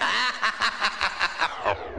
Ha ha ha ha ha!